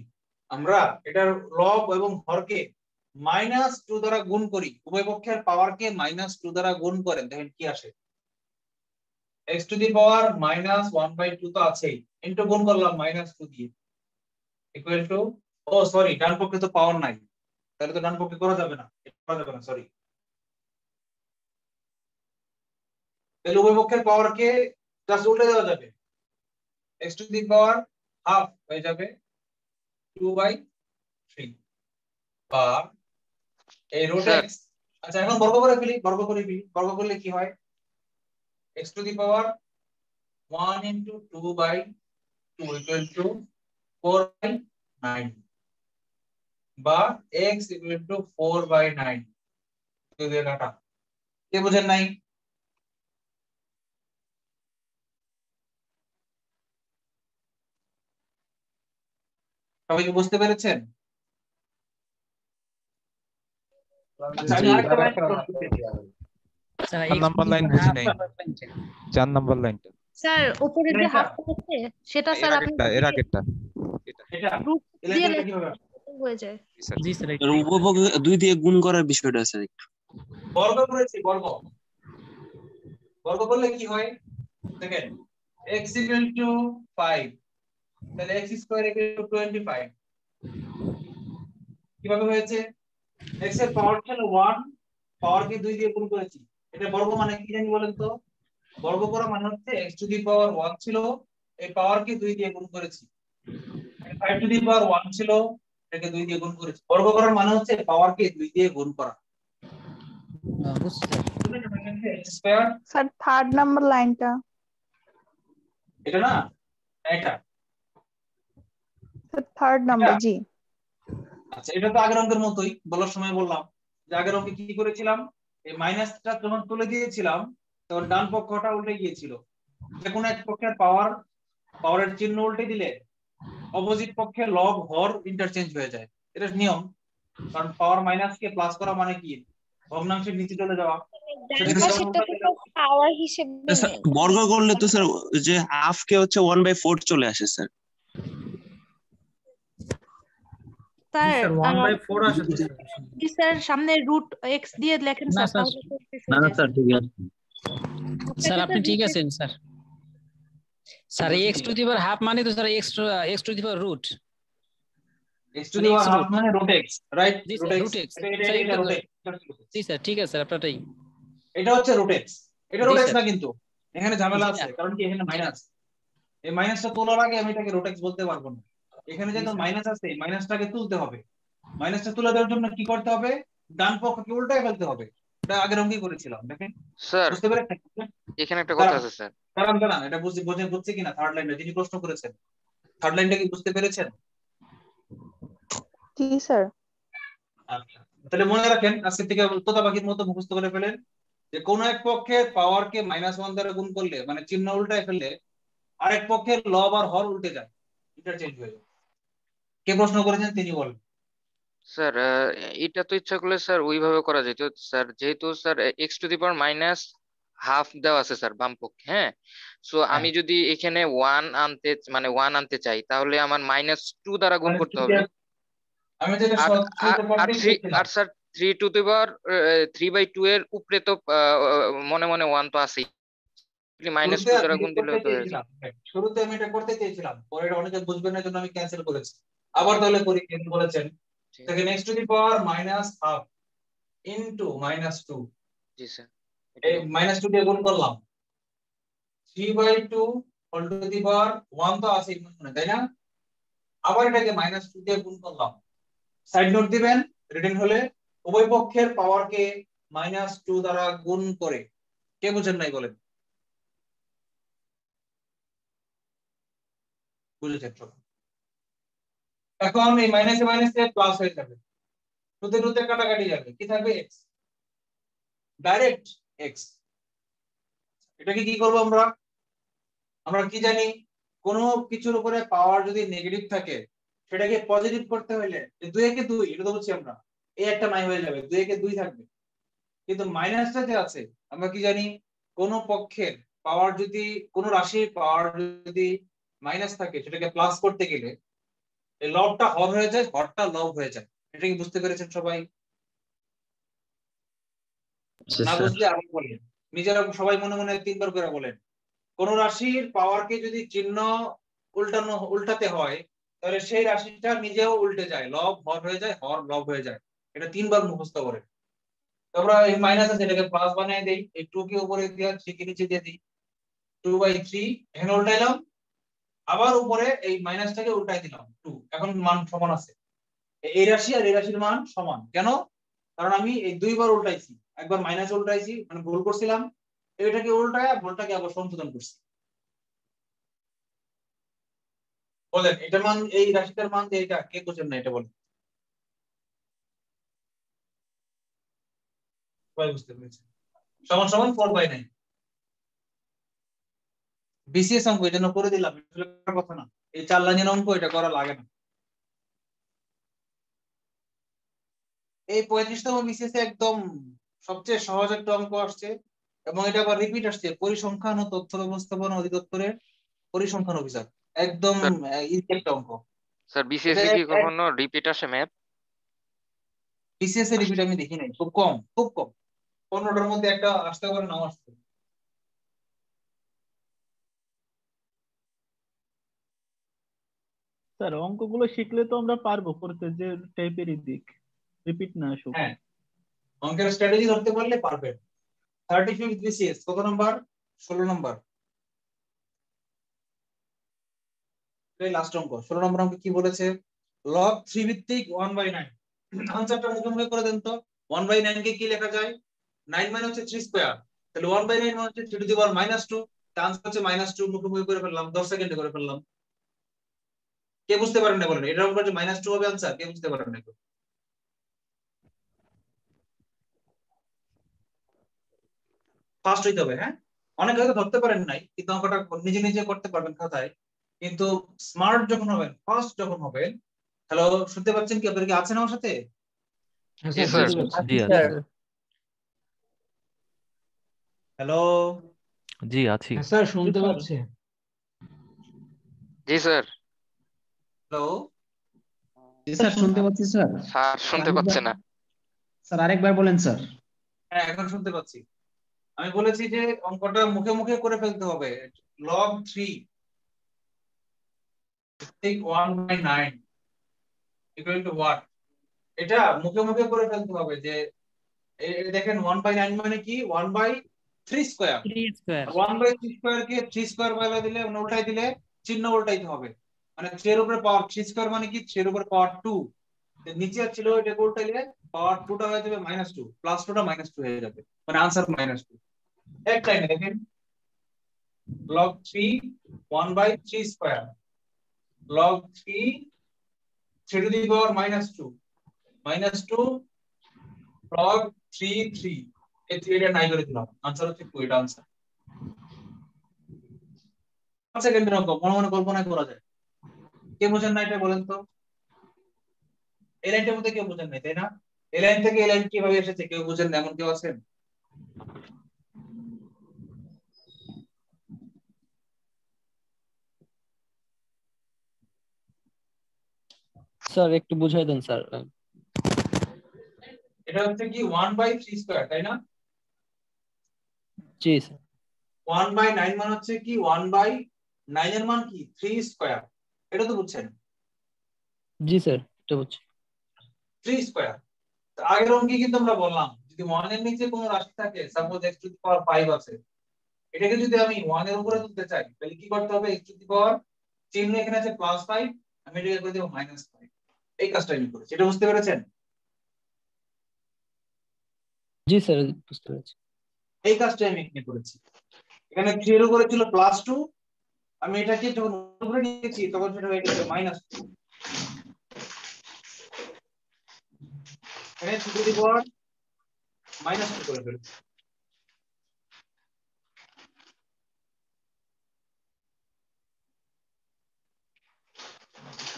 আমরা এটার লব এবং হরকে মাইনাস টু দ্বারা গুণ করি। উভয় পক্ষের পাওয়ারকে মাইনাস টু দ্বারা গুণ করেন। দেখেন কি আসে। X to the power minus one by two তো আছেই। ইন্টু গুণ করলাম মাইনাস টু দিয়ে। ইকুয়াল টু ও সরি ডান পক্ষে তো পাওয়ার নাই। তাহলে তো ডান পক্ষে করা যাবে না। করা যাবে না সরি তাহলে উভয় পক্ষের পাওয়ারকে জাস্ট উল্টে দেওয়া যাবে। X to the power half হয়ে যাবে টু বাই থ্রি বা এই রুট. এক্স আচ্ছা এখন বর্গ করে ফেলি বর্গ করে ফেলি। বর্গ করলে কি হয়? X to the power one into two by two equal to four by nine বা x equal to four by nine. দিয়ে কাটা কে বুঝেন নাই? সবাই কি বুঝতে পেরেছেন? আচ্ছা আমি আরেকটা চার নাম্বার লাইন বুঝি নাই চার নাম্বার লাইনটা স্যার উপরে যে হাফ আছে সেটা স্যার আপনি এর আগেরটা। এটা। রুট এই দিয়ে লাইনটা কীভাবে? আসবে? হয়ে যায়। জি স্যার। জি স্যার এর উপভোগে দুই দিয়ে গুণ করার বিষয়টা আছে একটু বর্গ করেছি বর্গ। বর্গ করলে কি হয়? দেখেন x equal to 5 তাহলে x স্কয়ার equal to 25 কীভাবে হয়েছে? x এর পাওয়ার ছিল 1 পাওয়ার কে 2 দিয়ে গুণ করেছি। এটা বর্গ মানে কি জানি বলেন তো? বর্গ করা মানে হচ্ছে x টু দি পাওয়ার 1 ছিল এই পাওয়ার কে 2 দিয়ে গুণ করেছি। 5 টু দি পাওয়ার 1 ছিল এটাকে 2 দিয়ে গুণ করেছি। বর্গ করার মানে হচ্ছে পাওয়ার কে 2 দিয়ে গুণ করা। Sir x square sir third number লাইনটা এটা না? এটা। স্যার থার্ড নাম্বার জি। আচ্ছা এটা তো আগের অঙ্কের মতোই বলার সময় বললাম। যে আগের অঙ্কে কি করেছিলাম? এই মাইনাসটা যখন তুলে দিয়েছিলাম তখন ডান পক্ষটা উল্টে গিয়েছিল। যে কোনো এক পক্ষের পাওয়ার পাওয়ারের চিহ্ন উল্টে দিলে অপোজিট পক্ষে লব হর ইন্টারচেঞ্জ হয়ে যায়। এটা নিয়ম। কারণ পাওয়ার মাইনাস কে প্লাস করা মানে কি? ভগ্নাংশের নিচে চলে যাওয়া। পাওয়ার হিসেবে বর্গ করলে তো স্যার যে হাফ কে হচ্ছে ওয়ান বাই ফোর চলে আসে sir sir sir one ah, by four আসে তো স্যার জি স্যার সামনে রুট এক্স দিয়ে লেখেন না, স্যার স্যার। তাহলে তো শেষ না হয়ে না যায়। স্যার ঠিক আছে স্যার আপনাকে আপনি তো ঠিক root আছেন sir sir x to the power half মানে তো sir x x to the power root x to the মানে পাওয়ার x হাফ root। মানে রুট এক্স রাইট জি root sir x root x এটা এটা স্যার এটা এটা রুট তো- এক্স জি স্যার ঠিক আছে স্যার আপনারটাই এটা হচ্ছে রুট এক্স এটা জি রুট এক্স স্যার। না কিন্তু। এখানে ঝামেলা জি আছে স্যার। কারণ কি এখানে মাইনাস এই মাইনাসটা তোলার আগে আমি এটাকে রুট এক্স বলতে পারব না। এখানে যেহেতু মাইনাস আছে মাইনাসটাকে তুলতে হবে। মাইনাসটা তুলে দেওয়ার জন্য কি করতে হবে? ডান পক্ষকে উল্টায় ফেলতে হবে। এটা আগের অঙ্কেই করেছিলাম দেখেন? স্যার বুঝতে পেরেছেন? এখানে একটা কথা আছে স্যার দাঁড়ান দাঁড়ান এটা বুঝতে বুঝে বুঝছে কিনা? থার্ড লাইনটা যিনি প্রশ্ন করেছেন। থার্ড লাইনটা কি বুঝতে পেরেছেন? জি স্যার আচ্ছা। তাহলে মনে রাখেন আজকে থেকে তোতা পাখির মতো মুখস্থ করে ফেলেন যে কোন এক পক্ষের পাওয়ার কে মাইনাস ওয়ান দ্বারা গুণ করলে মানে চিহ্ন উল্টায় ফেললে আরেক পক্ষের লব আর হর উল্টে যায়। ইন্টারচেঞ্জ হয়ে যায় কে প্রশ্ন করেছেন তিনি বলেন। স্যার এটা তো ইচ্ছা করলে স্যার ওইভাবে করা যেত। স্যার যেহেতু sir x to the power minus half দেওয়া আছে স্যার বাম পক্ষে হ্যাঁ? সো আমি যদি এখানে ওয়ান আনতে মানে ওয়ান আনতে চাই তাহলে আমার মাইনাস টু দ্বারা গুণ করতে হবে। আর sir three to the power three by two এর উপরে তো মনে মনে ওয়ান তো আছেই। মাইনাস টু দ্বারা গুণ দিলে হয়ে। শুরুতে আমি এটা করতে চেয়েছিলাম। পরে অনেকে বুঝবেন না জন্য আমি ক্যান্সেল করেছি। আবার তাহলে করি কিন্তু বলেছেন? দেখেন next to the power minus half into minus two G sir এই মাইনাস টু দিয়ে গুণ করলাম। Three by two whole to the power one তো আছে মনে তাই না? আবার এটাকে মাইনাস টু দিয়ে গুণ করলাম। সাইড নোট দিবেন রিটেন হলে উভয় পক্ষের পাওয়ার কে মাইনাস টু দ্বারা গুণ করে। কে বুঝেন নাই বলেন? বুঝেছেন সব? এখন এই মাইনাসে মাইনাসে প্লাস হয়ে যাবে। টুতে টুতে কাটাকাটি যাবে। কি থাকবে? এক্স ডাইরেক্ট এক্স এটাকে কি করব আমরা? আমরা কি জানি? কোনো কিছুর উপরে পাওয়ার যদি নেগেটিভ থাকে, সেটাকে পজিটিভ করতে হলে দুই একে দুই, এটা তো বলছি আমরা এই একটা নাই হয়ে যাবে, দুই একে দুই থাকবে। কিন্তু মাইনাসটা যে আছে, আমরা কি জানি? কোন পক্ষের পাওয়ার যদি, কোন রাশির পাওয়ার যদি মাইনাস থাকে, সেটাকে প্লাস করতে গেলে এই লবটা হর হয়ে যায় হরটা লব হয়ে যায়। এটা কি বুঝতে পেরেছেন সবাই? না বুঝলে আবার বলেন নিজেরা সবাই মনে মনে তিনবার করে বলেন। কোন রাশির পাওয়ারকে যদি চিহ্ন উল্টানো উল্টাতে হয় তাহলে সেই রাশিটা নিজেও উল্টে যায়। লব হর হয়ে যায় হর লব হয়ে যায়। এটা তিনবার মুখস্থ করে। আমরা এই মাইনাস আছে এটাকে প্লাস বানিয়ে দেই। এই টু কে উপরে দিয়ে থ্রি কে নিচে দিয়ে দিই। টু বাই থ্রি এখানে উল্টাইলাম আবার উপরে এই মাইনাসটাকে উল্টাই দিলাম টু এখন মান সমান আছে। এই রাশি আর এই রাশির মান সমান। কেন? কারণ আমি এই দুইবার উল্টাইছি। একবার মাইনাস উল্টাইছি মানে ভুল করছিলাম। এটাকে উল্টায় ভুলটাকে আবার সংশোধন করছি। বলেন, এটা মান এই রাশিটার মান এটা কে বুঝেন না এটা বলেন। সমান সমান ফোর বাই নাইন বিসিএস অঙ্ক এই জন্য করে দিলাম কথা না। এই চার লাইনের অঙ্ক এটা করা লাগে না। এই পঁয়ত্রিশতম বিসিএস একদম সবচেয়ে সহজ একটা অঙ্ক আসছে এবং এটা আবার রিপিট আসছে পরিসংখ্যান ও তথ্য ব্যবস্থাপনা অধিদপ্তরের পরিসংখ্যান অফিসার। একদম ইজি একটা অঙ্ক। স্যার বিসিএস এ কি কখনো রিপিট আসে ম্যাথ বিসিএস রিপিট আমি দেখি নাই খুব কম খুব কম। পনেরোটার মধ্যে একটা আসতে পারে নাও আসতে স্যার অঙ্কগুলো শিখলে তো আমরা পারব, করতে যে টাইপেরই দিক। রিপিট না আসুক। হ্যাঁ। অঙ্কের স্ট্র্যাটেজি ধরতে পারলে পারবেন থার্টি ফিফথ বিসিএস কত নাম্বার ষোলো নাম্বার এই লাস্ট অঙ্ক। ষোলো নম্বর অঙ্ক কি বলেছে? লগ থ্রি ভিত্তিক ওয়ান বাই নাইন আনসারটা মুখে করে দেন তো। ওয়ান বাই নাইন কে কি লেখা যায়? নাইন মানে হচ্ছে থ্রি স্কোয়ার তাহলে ওয়ান বাই নাইন মানে হচ্ছে three to the power minus two answer হচ্ছে মাইনাস টু মুখে মুখে করে ফেললাম। দশ সেকেন্ডে করে ফেললাম। কে বুঝতে পারেন না বলেন? এটা হচ্ছে মাইনাস টু হবে আনসার কে বুঝতে পারেন না? ফার্স্ট হইতে হবে হ্যাঁ? অনেকে হয়তো ধরতে পারেন নাই কিন্তু অঙ্কটা নিজে নিজে করতে পারবেন খাতায় কিন্তু স্মার্ট যখন হবেন ফার্স্ট যখন হবেন হ্যালো শুনতে পাচ্ছেন কি? আপনারা কি আছেন আমার সাথে? জি স্যার জি আছে হ্যালো জি আছি। স্যার শুনতে পাচ্ছি। জি স্যার হ্যালো স্যার শুনতে পাচ্ছি স্যার। স্যার শুনতে পাচ্ছে না। স্যার আরেকবার বলেন স্যার। হ্যাঁ এখন শুনতে পাচ্ছি। আমি বলেছি যে অঙ্কটা মুখে মুখে করে ফেলতে হবে। Log three one by nine equal to what এটা মুখে মুখে করে ফেলতে হবে যে দেখেন ওয়ান বাই নাইন মানে কি? One by three square one by three square K three square বাইলা দিলে উল্টাই দিলে চিহ্ন উল্টাইতে হবে। মানে থ্রি এর উপরে পাওয়ার থ্রি স্কোয়ার মানে কি? থ্রি এর উপরে পাওয়ার টু নিচে ছিল এটাকে উল্টাইলে পাওয়ার টুটা হয়ে যাবে মাইনাস টু প্লাস টুটা মাইনাস টু হয়ে যাবে। মানে আনসার মাইনাস টু এক লাইনে দেখেন। Log 3 1 by 3 square log 3 3 to the power minus 2 minus 2 log 3 3 এই 3 এটা নাই করে দিলাম। আনসার হচ্ছে 2 এটা আনসার সেকেন্ডের অঙ্ক মনে মনে কল্পনা করা যায়। কে বোঝেন না এটা বলেন তো? এই লাইনটার মধ্যে কেউ বোঝেন নাই তাই না? এই লাইন থেকে এই লাইন কীভাবে এসেছে কেউ বোঝেন না এমন কেউ আছেন? স্যার একটু বুঝাই দেন স্যার। এটা হচ্ছে কি 1 বাই 3 স্কয়ার তাই না? জি স্যার। 1 বাই 9 মান হচ্ছে কি 1 বাই 9 এর মান কি? 3 স্কয়ার এটা তো বুঝছেন? জি স্যার এটা বুঝছি। 3 স্কয়ার। আগের অঙ্কে কিন্তু আমরা বললাম যদি ওয়ানের নিচে কোনো রাশি থাকে suppose x to the power five আছে এটাকে যদি আমি ওয়ানের উপরে তুলতে চাই তাহলে কি করতে হবে? এক্স টু দি পাওয়ার চিহ্ন এখানে আছে প্লাস ফাইভ আমি এটাকে করে দেব মাইনাস 5 এই কাজটা আমি করেছি এটা বুঝতে পেরেছেন? জি স্যার বুঝতে পেরেছি। এই কাজটা আমি এখানে করেছি। এখানে থ্রি এর উপরে ছিল প্লাস 2 আমি এটাকে যখন উপরে নিয়েছি, তখন সেটা হয়ে গেছে মাইনাস 2 এখানে 2 টু দি পাওয়ার মাইনাস 2 করে ফেলেছি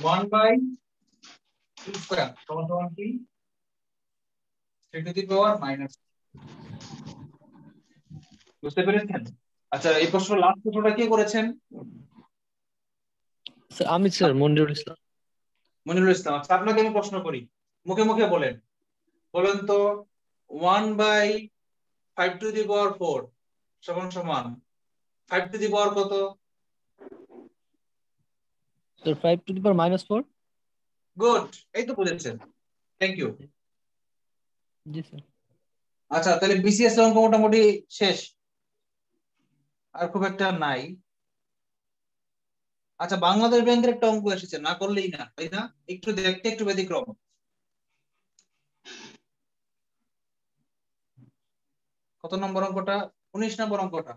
ওয়ান বাই টু স্কোয়ার সমান সমান কি? Three to the power minus বুঝতে পেরেছেন? আচ্ছা এই প্রশ্ন লাস্ট প্রশ্নটা কে করেছেন? আমি স্যার মনিরুল ইসলাম। মনিরুল ইসলাম আচ্ছা আপনাকে আমি প্রশ্ন করি। মুখে মুখে বলেন। বলেন তো one by five to the power four সমান সমান ফাইভ টু দি পাওয়ার কত? Sir five to the power minus four good এই তো বুঝেছেন। থ্যাংক ইউ জি স্যার। আচ্ছা তাহলে বিসিএস অঙ্ক মোটামুটি শেষ। আর খুব একটা নাই। আচ্ছা বাংলাদেশ ব্যাংকের একটা অঙ্ক এসেছে, না করলেই না, তাই না? একটু দেখতে একটু ব্যতিক্রম। কত নম্বর অঙ্কটা? উনিশ নম্বর অঙ্কটা।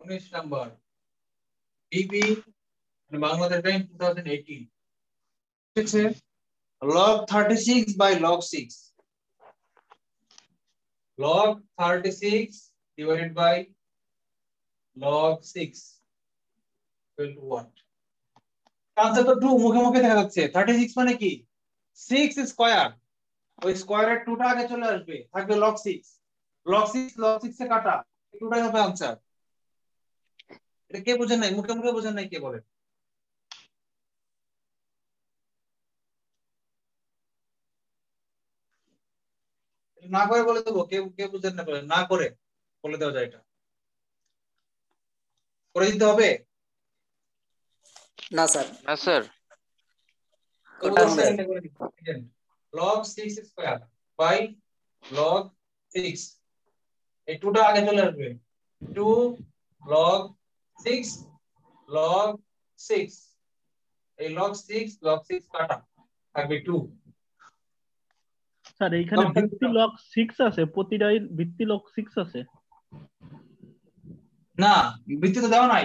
উনিশ নম্বর। বিবি টু থাউজেন্ড এইটিন হচ্ছে log 36 by log 6 log 36 divided by log 6 equal to what answer তো 2 মুখে মুখে দেখা যাচ্ছে। 36 মানে কি? 6 স্কয়ার ওই স্কয়ারের 2টা আগে চলে আসবে। থাকবে log 6 log 6 log 6 এ কাটা। 2টাই হবে আনসার এটা কে বোঝেন নাই? মুখে মুখে বোঝেন নাই কে বলে না করে বলে দেবো কেউ কেউ বুঝেন না বলে না করে বলে দেওয়া যায় এটা। করে দিতে হবে? না স্যার। না sir. Log six square by log six এই টুটা আগে চলে আসবে। Two log six log six এই লগ সিক্স লগ সিক্স কাটা। থাকবে টু স্যার এইখানে ভিত্তি লক সিক্স আছে প্রতিটাই ভিত্তি লক সিক্স আছে। না বৃত্তি তো দেওয়া নাই।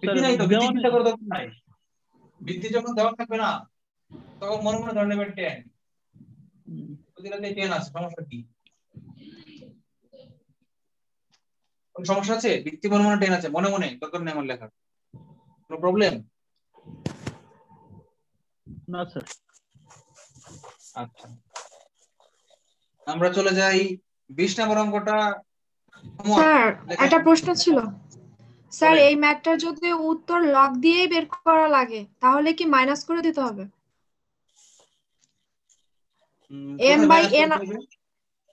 বৃত্তি নাই তো বৃত্তি চিন্তা করে দরকার নাই। বৃত্তি যখন দেওয়া থাকবে না তখন মনে মনে ধরে নেবেন টেন প্রতিটাতে টেন আছে সমস্যা কি? কোনো সমস্যা আছে? বৃত্তি মনে মনে টেন আছে মনে মনে দরকার নেই আমার লেখার। কোনো প্রবলেম না স্যার আচ্ছা। আমরা চলে যাই। বিশ নম্বর অঙ্কটা। স্যার একটা প্রশ্ন ছিল। স্যার এই ম্যাথটার যদি উত্তর লগ দিয়েই বের করা লাগে তাহলে কি মাইনাস করে দিতে হবে? M by n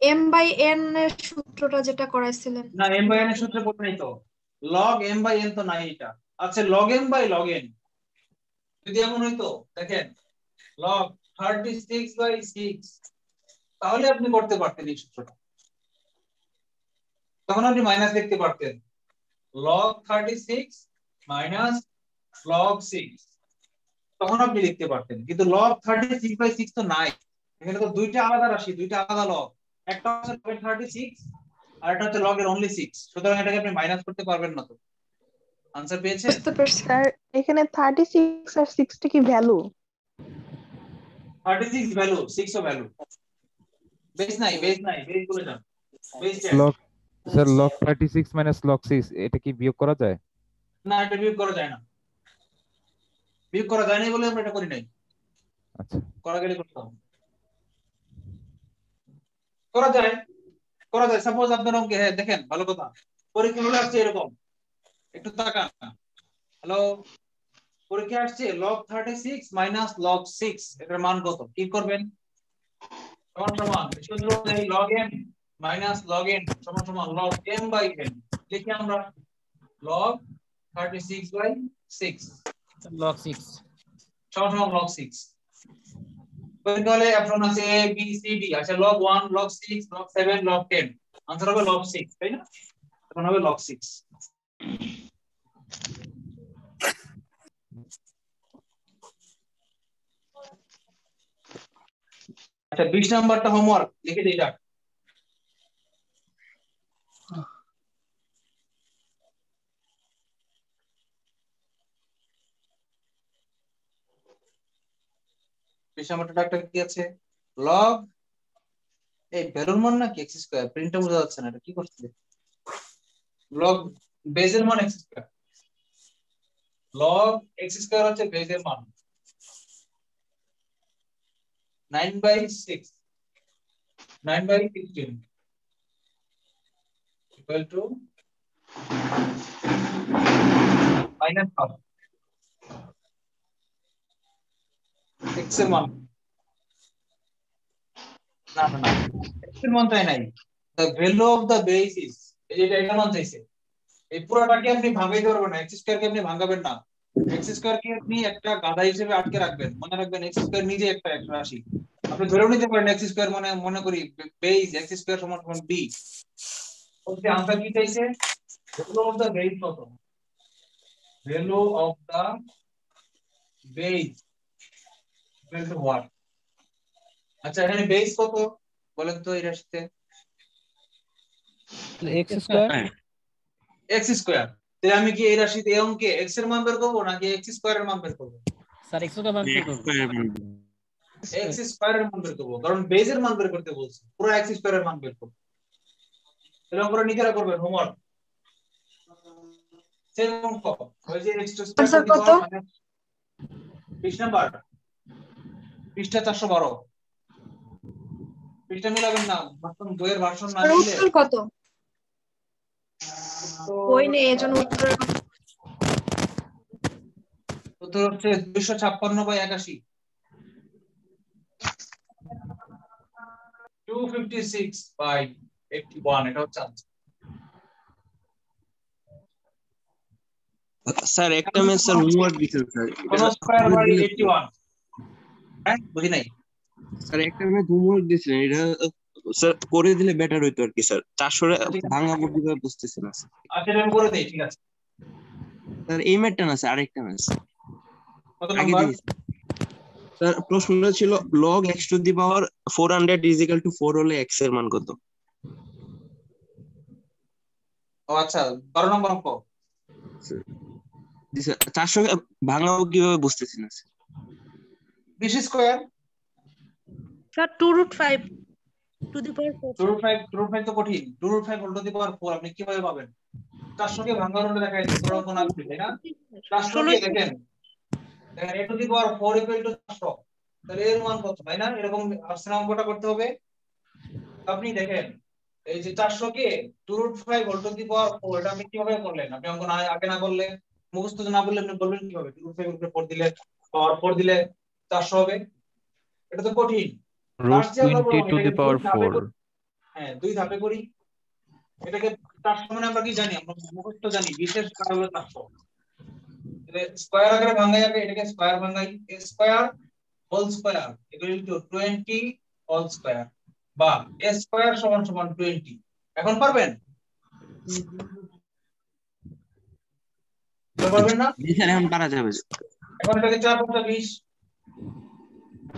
m by n এর সূত্রটা যেটা করাইছিলেন। না এম বাই এন এর সূত্রে পড়ে নাই তো। লগ এম বাই এন তো নাই এটা। আচ্ছা log m by log n যদি এমন হইতো দেখেন। Log thirty six by six তাহলে আপনি করতে পারতেন এই সূত্রটা। তখন আপনি মাইনাস লিখতে পারতেন। Log thirty six minus log six তখন আপনি লিখতে পারতেন। কিন্তু log thirty six by six তো নাই। এখানে তো দুইটা আলাদা রাশি, দুইটা আলাদা লগ একটা হচ্ছে লগ থার্টি সিক্স আর একটা হচ্ছে লগের অনলি সিক্স সুতরাং এটাকে আপনি মাইনাস করতে পারবেন না তো। আনসার পেয়েছেন? বুঝতে পারছি। স্যার, এখানে থার্টি সিক্স আর সিক্সটি কি value thirty six value six ও ভ্যালু বেস নাই বেস নাই বেস বলে যান base log sir log thirty six minus log six এটা কি বিয়োগ করা যায়? না এটা বিয়োগ করা যায় না। বিয়োগ করা যায় না বলে আমরা এটা করি নাই। আচ্ছা। করা গেলে করতাম করা যায় করা যায়। সাপোজ আপনার অঙ্কে হ্যাঁ দেখেন ভালো কথা। পরীক্ষা হলে আসছে এরকম। একটু তাকান। হ্যালো পরীক্ষা আসছে thirty six minus log six এটার মান কত? কি করবেন? সমান সমান সূত্র অনুযায়ী log n minus log n সমান সমান লগ এম বাই এন লিখি আমরা। বাই সিক্স লগ সিক্স সমান সমান লগ সিক্স তাহলে অপশন আছে এ বি সি ডি আচ্ছা log one log six log seven log ten answer হবে লগ সিক্স তাই না? হবে লগ সিক্স আচ্ছা বিশ নাম্বারটা হোমওয়ার্ক লিখে দিই যাক বিশ নাম্বারটা কি আছে? লগ এই নাকি বোঝা যাচ্ছে না, এটা কি বেজের লগ হচ্ছে বেজের মান। Nine by six nine by sixteen equal to minus half এক্সের মান না না না এক্সের মান তাই নাই। The value of the base is এই যে এটা মান চাইছে। এই পুরোটাকে আপনি ভাঙাইতে পারবেন না। এক্স স্কয়ার কে আপনি ভাঙাবেন না। এক্স স্কয়ার কে আপনি একটা গাদা হিসেবে আটকে রাখবেন মনে রাখবেন এক্স স্কয়ার নিজে একটা একটা রাশি আপনি ধরেও নিতে পারেন এক্স স্কয়ার মানে মনে করি বেস এক্স স্কয়ার সমান সমান বি ওকে আনসার কি চাইছে ভ্যালু অফ দ্য বেস কত value of the base equal to what আচ্ছা এখানে বেস কত বলেন তো এই রাশিতে এক্স স্কোয়ার এক্স স্কোয়ার তাহলে আমি কি এই রাশিতে এই অঙ্কে এক্সের মান বের করব নাকি এক্স স্কোয়ার এর মান বের করব? স্যার এক্স স্কয়ার মান বের করুন এক্স স্কোয়ার এর মান বের করব কারণ বেস এর মান বের করতে বলছি পুরো এক্স স্কোয়ার এর মান বের করব। এরকম করে নিজেরা করবেন হোমওয়ার্ক। সেম অঙ্ক ওই যে এক্স Answer কত? বিশ নাম্বার। পৃষ্ঠা চারশো বারো। পৃষ্ঠা মিলাবেন না ভার্সন বইয়ের ভার্সন না উত্তর কত? বই নেই এজন্য উত্তর উত্তর হচ্ছে দুইশো ছাপ্পান্ন বাই একাশি। Two fifty six by eighty one এটা হচ্ছে। স্যার একটা ম্যাচ স্যার হোমওয়ার্ক দিচ্ছেন স্যার। স্কয়ার বাই হ্যাঁ? বুঝি নাই? স্যার একটা ম্যাচ হোমওয়ার্ক দিচ্ছিলেন এটা স্যার করে দিলে বেটার হইতো আর কি স্যার চারশো ভাঙাবো কীভাবে বুঝতেছি না স্যার আচ্ছা আমি করে দিই ঠিক আছে। স্যার এই ম্যাচটা না স্যার আরেকটা দিয়েছি। স্যার প্রশ্নটা ছিল log x to the power four hundred is equal to four হলে এক্সের মান কত? ও আচ্ছা বারো নম্বর অঙ্ক। জি স্যার কীভাবে বুঝতেছি না sir square root to the power four two root five two root five তো কঠিন। Two root five whole to the power four আপনি কীভাবে পাবেন? চারশোকে ভাঙানোর দেখা যাচ্ছে বড় আসবে তাই না? দেখেন দেখেন a to the power four equal to চারশো তাহলে এর মান কত তাই না? এরকম আসছে না অঙ্কটা করতে হবে। আপনি দেখেন এই যে চারশো কে two root five whole to the power four এটা আপনি কীভাবে করলেন? আপনি অঙ্ক না আগে না করলে মুখস্থ না বললে আপনি বলবেন কীভাবে? টু রুট ফাইভ ফোর দিলে পাওয়ার ফোর দিলে চারশো হবে। এটা তো কঠিন। তার 20 the এটাকে দুই power ধাপে 4 হ্যাঁ দুই ধাপে করি। এটাকে চারশো মানে আমরা কি জানি? আমরা মুখস্থ জানি বিশেষ কারণ চারশো স্কোয়ার আকারে ভাঙাই যাবে এটাকে square ভাঙাই। Square whole square equal to twenty whole square বা এ স্কোয়ার সমান সমান টোয়েন্টি এখন পারবেন? পারবেন না? এখন পারা যাবে। এখন এটাকে চার পাঁচটা বিশ।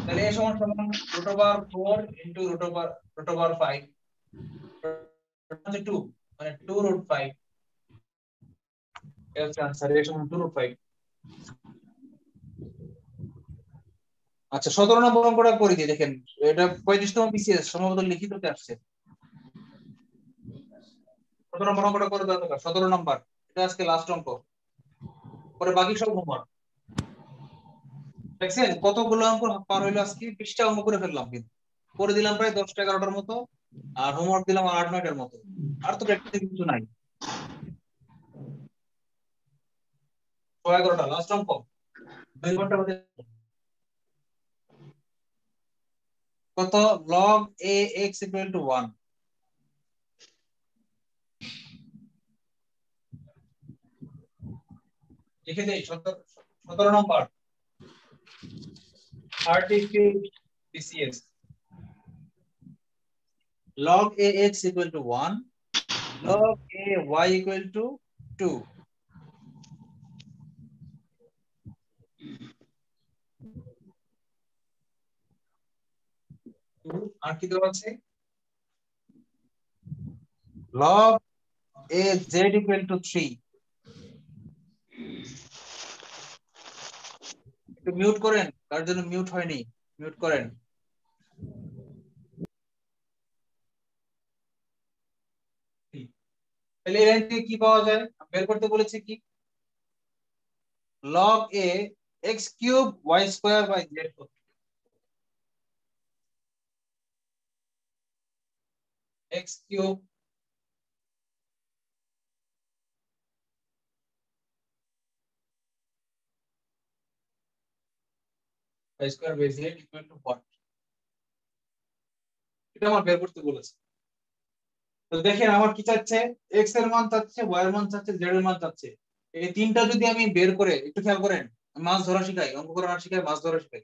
তাহলে এ সমান সমান root over four into root over root over five two মানে টু রুট ফাইভ এর সমান রুট আচ্ছা সতেরো নম্বর অঙ্কটা করে দিই দেখেন, এটা পঁয়ত্রিশতম বিসিএস সম্ভবত লিখিততে আসছে। সতেরো নম্বর অঙ্কটা করে দেওয়া দরকার, সতেরো নম্বর। এটা আজকে লাস্ট অঙ্ক। পরে বাকি সব হোমওয়ার্ক দেখছেন? কতগুলো অঙ্ক পার হইল আজকে? বিশটা অঙ্ক করে ফেললাম কিন্তু। করে দিলাম প্রায় দশটা এগারোটার মতো, আর হোমওয়ার্ক দিলাম আট, নয়টার মতো। আর তো প্র্যাকটিসে কিছু নাই। ছয়, এগারোটা লাস্ট অঙ্ক। দুই ঘণ্টা কত? log a, x equal to 1 লিখে দেই সতেরো নম্বর। Thirty BCS log a x equal to 1 log a y equal to 2 আর কি দেওয়া আছে log a z equal to 3 একটু মিউট করেন। জন্য মিউট হয়নি। মিউট করেন। তাহলে থেকে কি পাওয়া যায়? বের করতে বলেছে কি? log a x cube y square by cube y square by z equal to what এটা আমার বের করতে বলেছে। তো দেখেন আমার কি চাচ্ছে? x এর মান চাচ্ছে, y এর মান চাচ্ছে, z এর মান চাচ্ছে। এই তিনটা যদি আমি বের করে, একটু খেয়াল করেন, মাছ ধরা শিখাই, অঙ্ক করা শিখাই, মাছ ধরা শিখাই।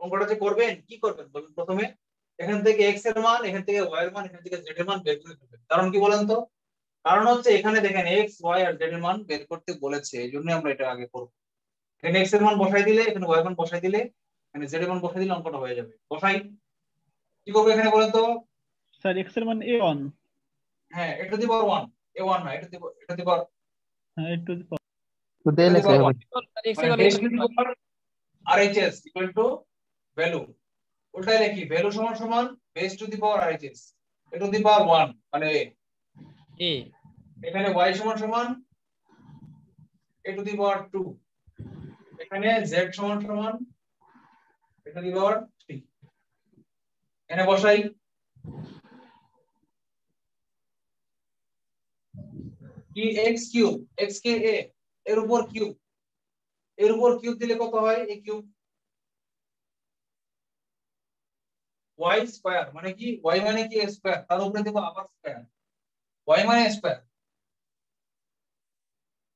অঙ্কটা যে করবেন, কি করবেন বলুন প্রথমে? এখান থেকে x এর মান, এখান থেকে y এর মান, এখান থেকে z এর মান বের করে ফেলবেন। কারণ কি বলেন তো? কারণ হচ্ছে এখানে দেখেন x, y আর z এর মান বের করতে বলেছে, এই জন্য আমরা এটা আগে করব। এখানে x এর মান বসাই দিলে এখানে y এর মান বসাই দিলে এখানে z এর মান বসাই দিলে অঙ্কটা হয়ে যাবে। বসাই। কি করব এখানে বলেন তো? স্যার এক্সের মান এ ওয়ান হ্যাঁ এটা দিব 1 a1 না এটা দিব এটা দিব হ্যাঁ একটু তো দেই লেখা হবে RHS equal to value ওটাই লিখি ভ্যালু সমান সমান base to the power RHS এ টু দি পাওয়ার 1 মানে এ এখানে y সমান সমান এ টু দি পাওয়ার 2 এখানে z সমান সমান এ টু দি পাওয়ার 3 এখানে বসাই। কি x কিউব x কে a এর উপর কিউব এর উপর কিউব দিলে কত হয়? a কিউব y স্কয়ার মানে কি? y মানে কি স্কয়ার তার উপরে দেব আবার স্কয়ার y মানে স্কয়ার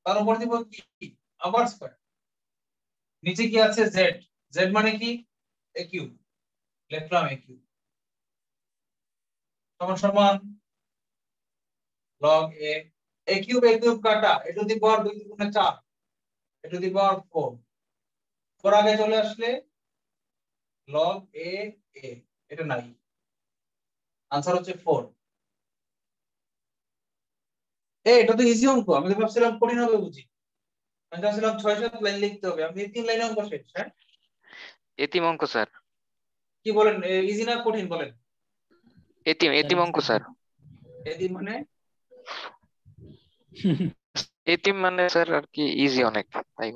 তার উপর দেব কি? আবার স্কয়ার নিচে কি আছে z? Z মানে কি? A কিউব লিখলাম a কিউব সমান সমান log a. A cube a cube কাটা। এ টু দি পাওয়ার 2 গুণে 4 এ টু দি পাওয়ার 4 4 আগে চলে আসলে log a a এটা নাই। আনসার হচ্ছে 4 এ, এটা তো ইজি অঙ্ক। আমি তো ভাবছিলাম কঠিন হবে বুঝি। আমি ভাবছিলাম 6 7 লাইন লিখতে হবে। আপনি তিন লাইনে অঙ্ক শেষ হ্যাঁ? এতিম অঙ্ক স্যার। কি বলেন? ইজি না কঠিন? বলেন। এতিম এতিম অঙ্ক স্যার। মানে? [LAUGHS] এতিম মানে স্যার আর কি ইজি অনেক তাই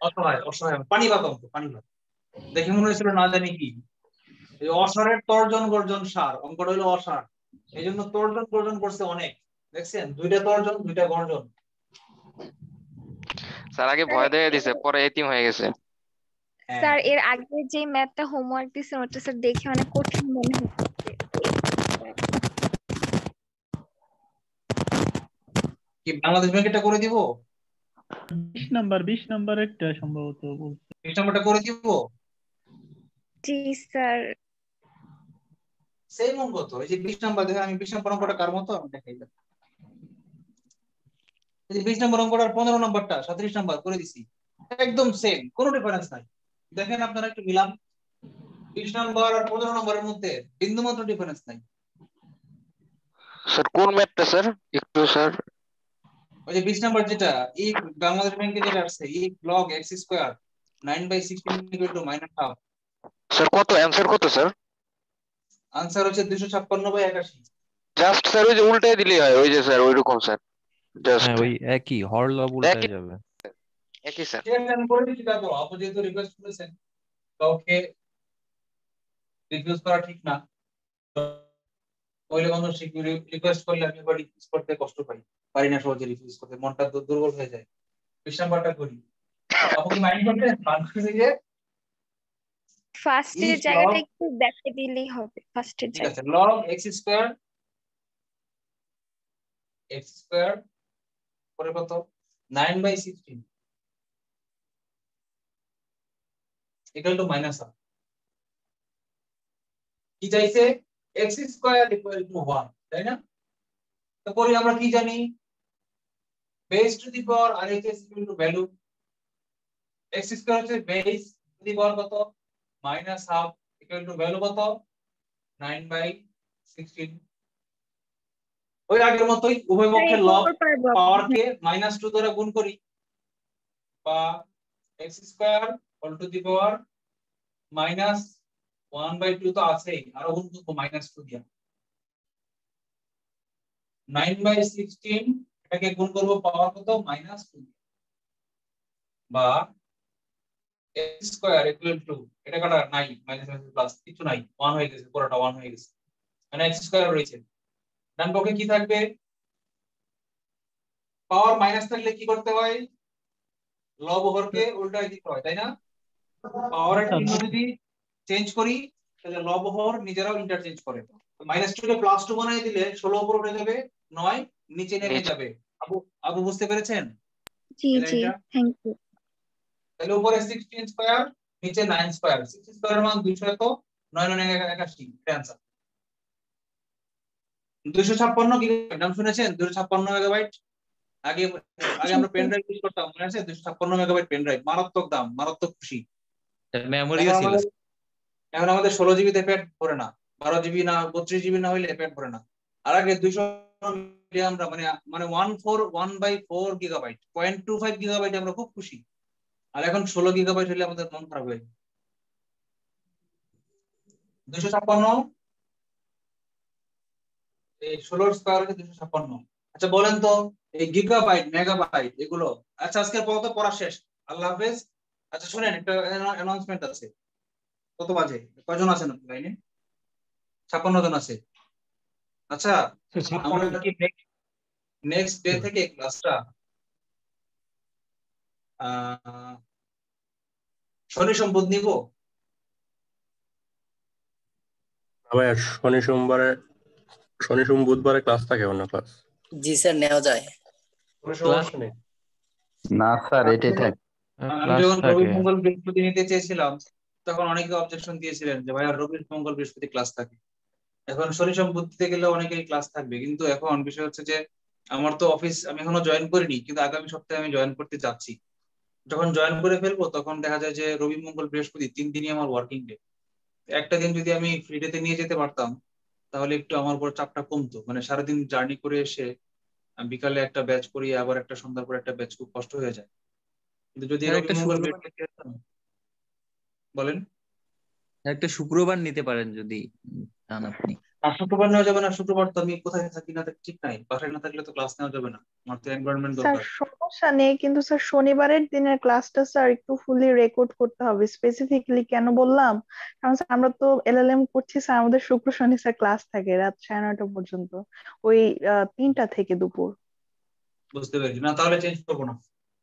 অসহায় অসহায় পানি ভাত অঙ্ক পানি ভাত দেখে মনে হয়েছিল না জানি কি। অসারের তর্জন গর্জন সার অঙ্কটা হলো অসার। এই জন্য তর্জন গর্জন করছে অনেক। দেখছেন? দুইটা তর্জন দুইটা গর্জন। স্যার আগে ভয় দিয়ে দিছে পরে এতিম হয়ে গেছে। স্যার এর আগে যে ম্যাথটা হোমওয়ার্ক দিয়েছেন ওটা স্যার দেখে অনেক কঠিন মনে হচ্ছে। কি বাংলাদেশ ব্যাংক এটা করে দিব? বিশ নাম্বার বিশ নাম্বার একটা সম্ভবত বলছে। বিশ নাম্বারটা করে দিব? জি স্যার। সেম অঙ্ক তো এই যে বিশ নাম্বার দেখেন আমি বিশ নাম্বার অঙ্কটা কার মতো? আমি দেখাই দিলাম। এই বিশ নম্বর অঙ্কটার পনেরো নম্বরটা সাঁত্রিশ নম্বর করে দিছি একদম সেম কোনো ডিফারেন্স নাই। দেখেন আপনারা একটু মিলাম বিশ নম্বর আর পনেরো নম্বরের মধ্যে বিন্দু মাত্র ডিফারেন্স নাই। স্যার কোন ম্যাথটা স্যার? একটু স্যার। ওই যে বিশ নাম্বার যেটা ই বাংলাদেশ ব্যাংকে যেটা আসছে ই log x square nine by sixteen equal to minus half sir কত? অ্যানসার কত স্যার? আনসার হচ্ছে দুশো ছাপ্পান্ন বাই একাশি। জাস্ট স্যার ওই যে উল্টাই দিলেই হয় ওই যে স্যার ওইরকম স্যার। জাস্ট হ্যাঁ ওই একই হরলব উল্টায় যাবে। একই স্যার আমি করে দিচ্ছি তারপর আপনি যেহেতু রিকোয়েস্ট করেছেন কাউকে রিফিউজ করা ঠিক না ওই কোনো রিকোয়েস্ট করলে আমি আবার রিফিউজ করতে কষ্ট পাই। পারি না সহজে রিফিউজ করতে মনটা দুর্বল হয়ে যায়। বিশ নাম্বারটা করি। আপনি কি মাইন্ড করবেন? ফার্স্ট যে ফার্স্টের জায়গাটা একটু দেখে দিলেই হবে ফার্স্টের ঠিক জায়গা log x square x square পরে কত? Nine by sixteen equal to minus half কি চাইছে? X square equal to one তাই না? তো করি, আমরা কি জানি? Base to the power R H S equal to value x square হচ্ছে বেস টু দি পাওয়ার কত? Minus half equal to value কত? নাইন বাই সিক্সটিন ওই আগের মতোই উভয় পক্ষের লব পাওয়ার কে মাইনাস টু দ্বারা গুণ করি। বা x square all to the power minus one by two তো আছেই আরও গুণ করব মাইনাস টু দিয়া। নাইন বাই সিক্সটিন এটাকে গুণ করব পাওয়ার কত? মাইনাস টু বা এক্স স্কোয়ার ইকুয়াল টু এটা কাটা? নাই মাইনাস প্লাস কিছু নাই ওয়ান হয়ে গেছে পুরোটা ওয়ান হয়ে গেছে। মানে এক্স স্কোয়ার রয়েছে। ডান পক্ষে কি থাকবে? পাওয়ার মাইনাস থাকলে কি করতে হয়? লব ওভারকে উল্টায় দিতে হয় তাই না? পাওয়ারের চিহ্ন যদি চেঞ্জ করি তাহলে লব ওভার নিজেরাও ইন্টারচেঞ্জ করে। মাইনাস টু কে প্লাস টু বানিয়ে দিলে ষোলো উপর উঠে যাবে নয় নিচে নেমে যাবে। আবু আবু বুঝতে পেরেছেন? জি জি থ্যাংক ইউ তাহলে উপরে সিক্সটিন স্কোয়ার নিচে নাইন স্কোয়ার সিক্সটিন স্কোয়ারের মান দুইশো এত নয় নয় একাশি এটা অ্যান্সার দুইশো ছাপ্পান্ন গিগাবাইট নাম শুনেছেন? দুইশো ছাপ্পান্ন মেগাবাইট আগে আগে আমরা পেন ড্রাইভ ইউজ করতাম মনে আছে? দুইশো ছাপ্পান্ন মেগাবাইট পেন ড্রাইভ মারাত্মক দাম মারাত্মক খুশি। মেমোরিও ছিল এখন আমাদের ষোলো জিবিতে পেট ভরে না বারো জিবি না বত্রিশ জিবি না হইলে পেট ভরে না। আর আগে দুইশো আমরা মানে মানে one four one by four gigabyte point two five gigabyte আমরা খুব খুশি। আর এখন ষোলো গিগাবাইট হলে আমাদের মন খারাপ হয়ে দুশো ছাপ্পান্ন এই ষোলোর স্কোয়ার হচ্ছে দুশো ছাপ্পান্ন। আচ্ছা বলেন তো এই গিগাবাইট মেগাবাইট এগুলো। আচ্ছা আজকের পর তো পড়া শেষ। আল্লাহ হাফেজ। আচ্ছা শুনেন একটা অ্যানাউন্সমেন্ট আছে। কত বাজে? কয়জন আছেন আপনি লাইনে? ছাপ্পান্ন জন আছে। আচ্ছা আমরা কি নেক্সট ডে থেকে ক্লাসটা শনি সম্পদ নিব? ভাইয়া শনি সোমবারে শনি সোম বুধবারে ক্লাস থাকে অন্য ক্লাস জি স্যার নেওয়া যায়। না স্যার এটাই থাক। আমি যখন রবি মঙ্গল বৃহস্পতি নিতে চেয়েছিলাম তখন অনেকে অবজেকশন দিয়েছিলেন যে ভাইয়া রবি মঙ্গল বৃহস্পতি ক্লাস থাকে। এখন শনি সোম বুধ দিতে গেলে অনেকেই ক্লাস থাকবে। কিন্তু এখন বিষয় হচ্ছে যে আমার তো অফিস আমি এখনও জয়েন করিনি কিন্তু আগামী সপ্তাহে আমি জয়েন করতে যাচ্ছি। যখন জয়েন করে ফেলব তখন দেখা যায় যে রবি মঙ্গল বৃহস্পতি তিন দিনই আমার ওয়ার্কিং ডে একটা দিন যদি আমি ফ্রি ডেতে নিয়ে যেতে পারতাম তাহলে একটু আমার উপর চাপটা কমতো। মানে সারাদিন জার্নি করে এসে বিকালে একটা ব্যাচ করি আবার একটা সন্ধ্যার পর একটা ব্যাচ খুব কষ্ট হয়ে যায়। কিন্তু যদি বৃহস্পতি বলেন। একটা শুক্রবার নিতে পারেন যদি চান আপনি। আর শুক্রবার নেওয়া যাবে না শুক্রবার তো আমি কোথায় থাকি না ঠিক নাই। বাসায় না থাকলে তো ক্লাস নেওয়া যাবে না। আমার তো এনভায়রনমেন্ট স্যার দরকার। সমস্যা নেই কিন্তু স্যার শনিবারের দিনের ক্লাসটা স্যার একটু ফুলি রেকর্ড করতে হবে। স্পেসিফিকলি কেন বললাম? কারণ স্যার আমরা তো এলএলএম করছি স্যার আমাদের শুক্র শনি স্যার ক্লাস থাকে রাত সাড়ে নয়টা পর্যন্ত। ওই তিনটা থেকে দুপুর। বুঝতে পেরেছি। না তাহলে চেঞ্জ করব না।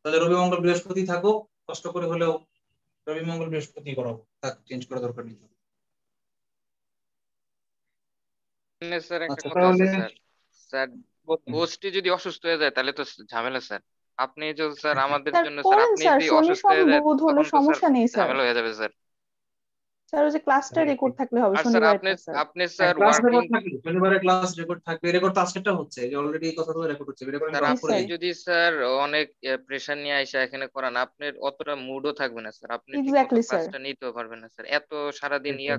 তাহলে রবি মঙ্গল বৃহস্পতি থাকো কষ্ট করে হলেও রবি মঙ্গল বৃহস্পতি করাবো। থাক চেঞ্জ করা দরকার নেই। স্যার একটা আচ্ছা, কথা আছে স্যার। স্যার যদি অসুস্থ হয়ে যায় তাহলে তো ঝামেলা স্যার। আপনি যে স্যার আমাদের জন্য স্যার আপনি যদি অসুস্থ হয়ে যায় হলে তো সমস্যা নেই স্যার। ঝামেলা হয়ে যাবে স্যার। স্যার ওই যে ক্লাসটা রেকর্ড থাকলে হবে শনিবারের আপনি আপনি স্যার ওয়ার্কিং শনিবারে ক্লাস রেকর্ড থাকবে রেকর্ড তো হচ্ছে যে অলরেডি এই কথাগুলো রেকর্ড হচ্ছে স্যার আপনি যদি স্যার অনেক প্রেশার নিয়ে আইসা এখানে করান আপনার অতটা মুডও থাকবে না স্যার। আপনি ক্লাসটা নিতেও পারবেন না স্যার। এত সারাদিন ইয়া